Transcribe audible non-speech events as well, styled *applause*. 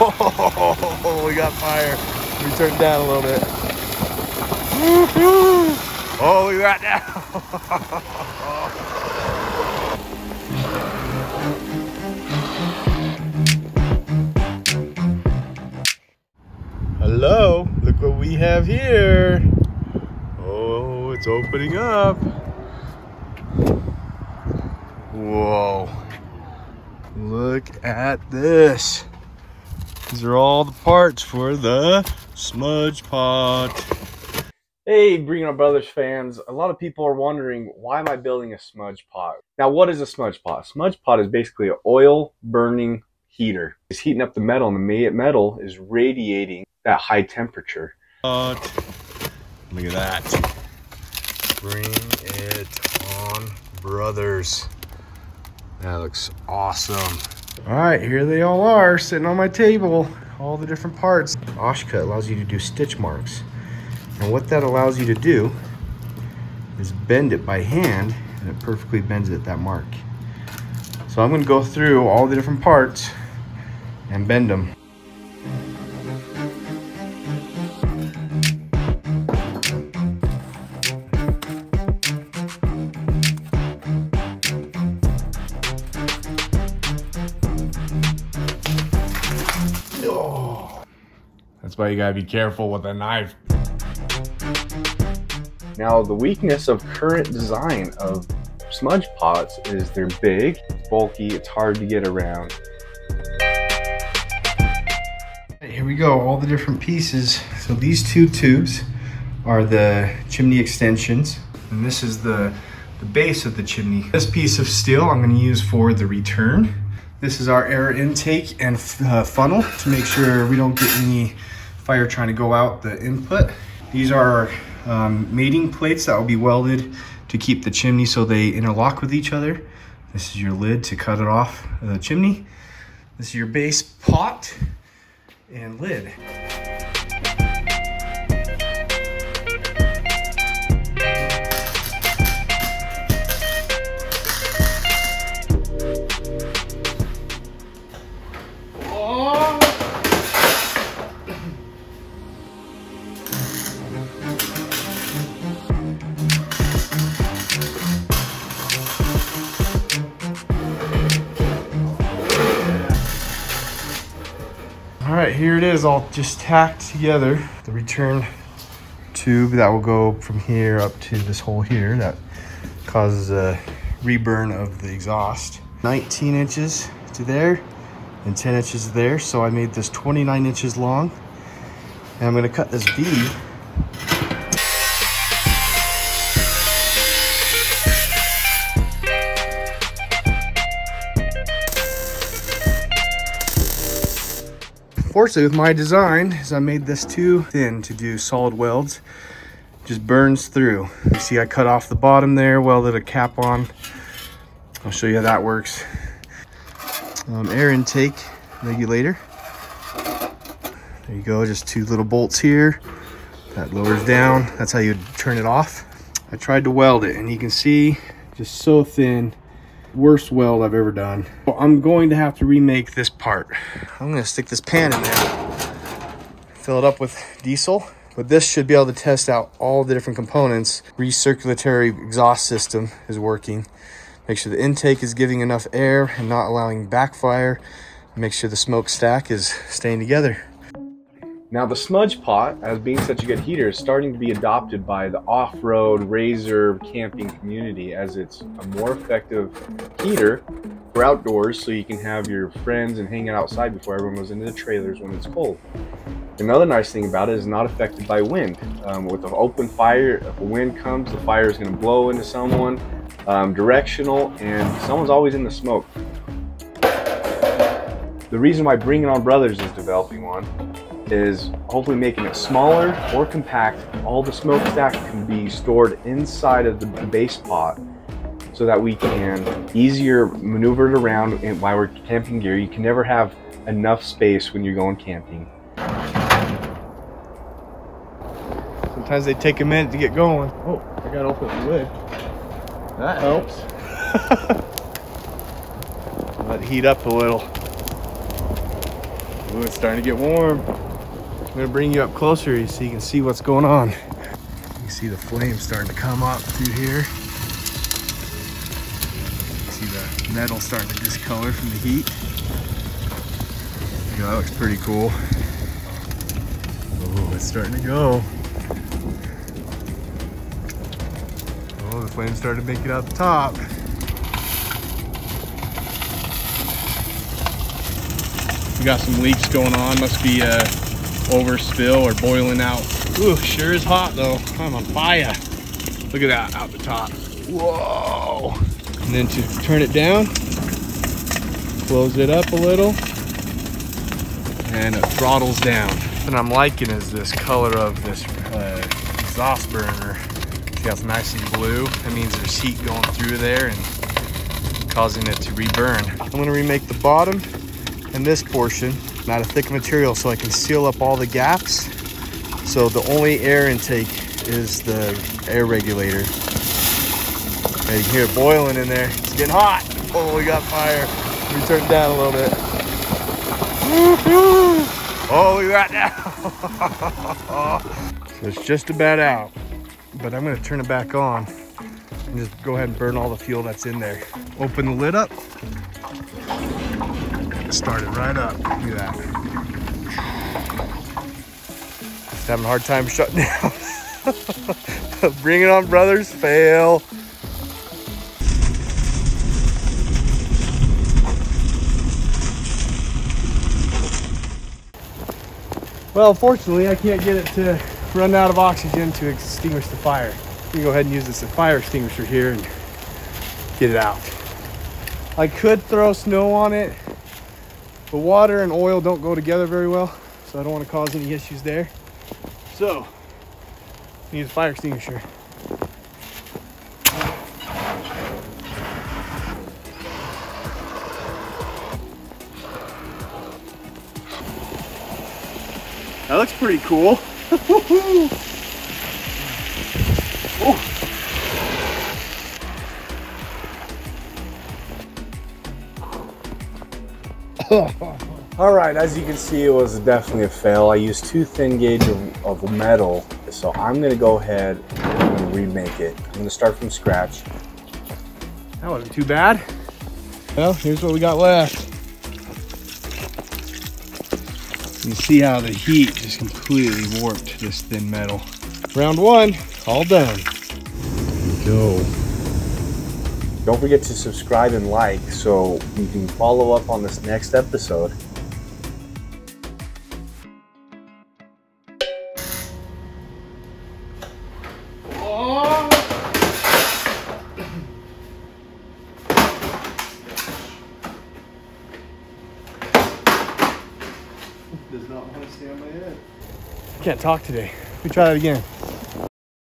Oh, we got fire. Let me turn it down a little bit. *laughs* Oh, we got down. *laughs* Hello, look what we have here. Oh, it's opening up. Whoa. Look at this. These are all the parts for the smudge pot. Hey, Bring It On Brothers fans. A lot of people are wondering why am I building a smudge pot? Now, what is a smudge pot? Smudge pot is basically an oil burning heater. It's heating up the metal, and the metal is radiating that high temperature. Look at that. Bring it on, brothers. That looks awesome. All right, here they all are sitting on my table. All the different parts. Oshcut allows you to do stitch marks. And what that allows you to do is bend it by hand and it perfectly bends it at that mark. So I'm gonna go through all the different parts and bend them. Why you gotta be careful with a knife. Now, the weakness of current design of smudge pots is they're big, bulky, it's hard to get around. Here we go, all the different pieces. So these two tubes are the chimney extensions, and this is the, the base of the chimney. This piece of steel I'm gonna use for the return. This is our air intake and uh, funnel to make sure we don't get any fire trying to go out the input. These are um, mating plates that will be welded to keep the chimney so they interlock with each other. This is your lid to cut it off the chimney. This is your base pot and lid. Right, here it is all just tacked together. The return tube that will go from here up to this hole here that causes a reburn of the exhaust. 19 inches to there and 10 inches there. So I made this 29 inches long. And I'm gonna cut this V Fortunately with my design is I made this too thin to do solid welds. Just burns through. You see I cut off the bottom there, welded a cap on. I'll show you how that works. Um, air intake regulator. There you go, just two little bolts here. That lowers down, that's how you turn it off. I tried to weld it and you can see just so thin worst weld I've ever done. I'm going to have to remake this part. I'm gonna stick this pan in there, fill it up with diesel, but this should be able to test out all the different components. Recirculatory exhaust system is working. Make sure the intake is giving enough air and not allowing backfire. Make sure the smokestack is staying together. Now, the smudge pot, as being such a good heater, is starting to be adopted by the off-road, razor, camping community as it's a more effective heater for outdoors so you can have your friends and hang out outside before everyone goes into the trailers when it's cold. Another nice thing about it is not affected by wind. Um, with an open fire, if a wind comes, the fire is going to blow into someone, um, directional, and someone's always in the smoke. The reason why Bring It On Brothers is developing one is hopefully making it smaller or compact. All the smokestack can be stored inside of the base pot so that we can easier maneuver it around while we're camping gear. You can never have enough space when you're going camping. Sometimes they take a minute to get going. Oh, I gotta open the lid. That helps. *laughs* Let it heat up a little. Ooh, it's starting to get warm. I'm gonna bring you up closer so you can see what's going on. You can see the flames starting to come up through here. See the metal starting to discolor from the heat. Yeah, that looks pretty cool. Oh, it's starting to go. Oh, the flames started to make it out the top. We got some leaks going on. Must be a overspill or boiling out. Ooh, sure is hot though. I'm on fire. Look at that out the top. Whoa. And then to turn it down, close it up a little, and it throttles down. And I'm liking is this color of this uh, exhaust burner. See how it's nice and blue? That means there's heat going through there and causing it to reburn. I'm gonna remake the bottom and this portion out of thick material so I can seal up all the gaps. So the only air intake is the air regulator. And you can hear it boiling in there. It's getting hot. Oh, we got fire. Let me turn it down a little bit. *laughs* Oh, we got now. *laughs* so it's just about out. But I'm gonna turn it back on and just go ahead and burn all the fuel that's in there. Open the lid up. Started right up. Look at that. Just having a hard time shutting *laughs* down. Bring it on, brothers. Fail. Well, fortunately, I can't get it to run out of oxygen to extinguish the fire. You can go ahead and use this fire extinguisher here and get it out. I could throw snow on it, but water and oil don't go together very well, so I don't want to cause any issues there. So, need a fire extinguisher. That looks pretty cool. *laughs* *laughs* All right, as you can see, it was definitely a fail. I used too thin gauge of, of metal, so I'm gonna go ahead and remake it. I'm gonna start from scratch. That wasn't too bad. Well, here's what we got left. You see how the heat just completely warped this thin metal. Round one, all done. Go. Don't forget to subscribe and like so you can follow up on this next episode. Does not want to stay on my head. Can't talk today. We try that again.